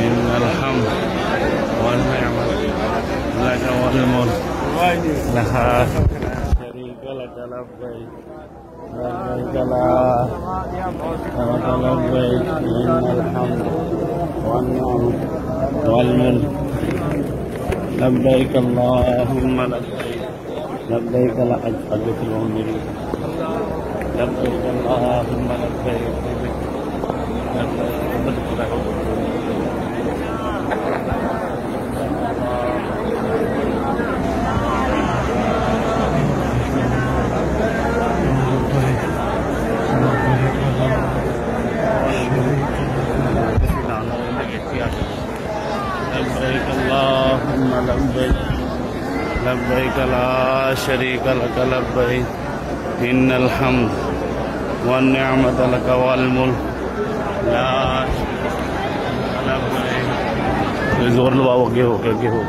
إن الحمد والنعمة لك والملك لا شريك لك لبيك لبيك لك لبيك إن الحمد والنعمة والملك لبيك اللهم لبيك لبيك لا أجحدك الأمر لبيك اللهم لبيك لبيك اللهم لبيك لبیک لا شریک لک لبیک، ان الحمد والنعمت لک والملک لا شریک لبیک زور لو اگے ہو کے اگے ہو.